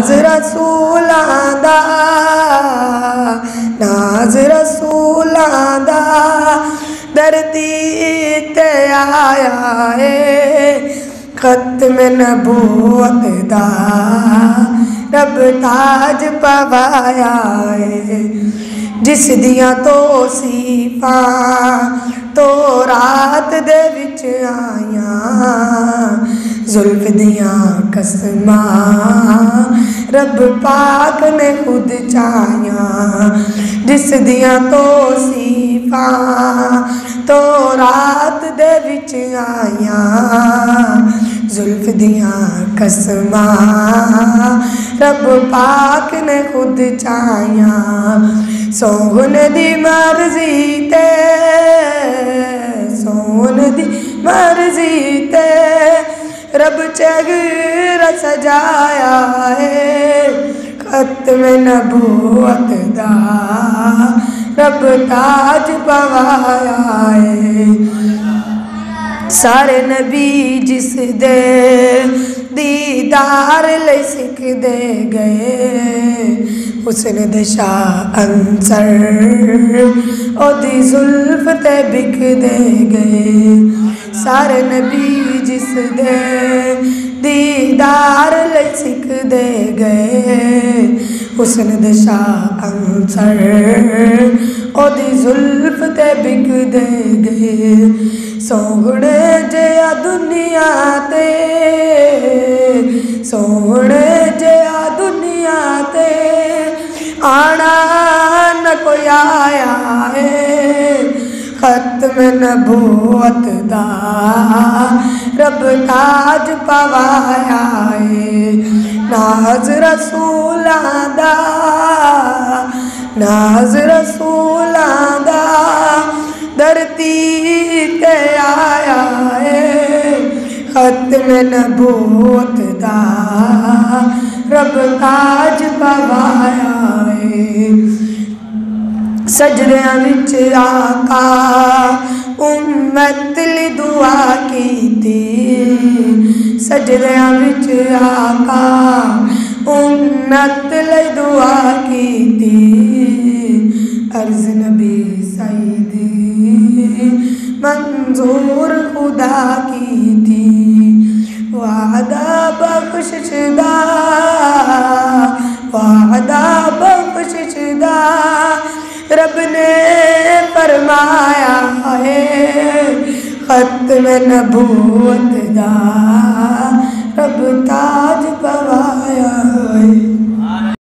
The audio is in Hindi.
नाज रसूलां दा नाज रसूलां दा धरती ते आया है खत्म नबूवत दा, रब ताज पवाया है, जिस दियाँ तो सीफा तो रात दे विच आया जुल्फ दियाँ कसमा, रब पाक ने खुद चाया। जिस दियाँ तो सीफा तो रात दे विच आया। जुल्फ दियाँ कसमा, रब पाक ने खुद चाया। सोहन दी मर्ज़ी रब चगर सजाया है। खत्म नबूवत दा। रब ताज पवाया है। सारे नबी जिस दे दीदार ले सिख दे गए। हुसन दशा अंसर ओदी जुल्फ ते बिक दे गए। सारे नबी जिस दे, दीदार ले सिख दे गए। हुसन दशा अंसर, ओदी जुल्फ ते बिक दे गए। सोहणे जया दुनिया ते, सोहणे जया दुनिया ते, आना न कोई आया है, खत्म नबूवत दा। रब ताज पवाया है, नाज रसूल नाज रसूल धरती ते आया है खत्म नबूत दा, रब ताज पवाया है। सजदियाँ विच आका, उम्मत दुआ सजदियाँ विच आका उम्मत ली दुआ कीती अर्ज़ नबी सईदी मंजूर खुदा की थी वादा बख्शदा वादा बख्शदा रब ने फरमाया है खत्म नबूत दा रब ताज पवाया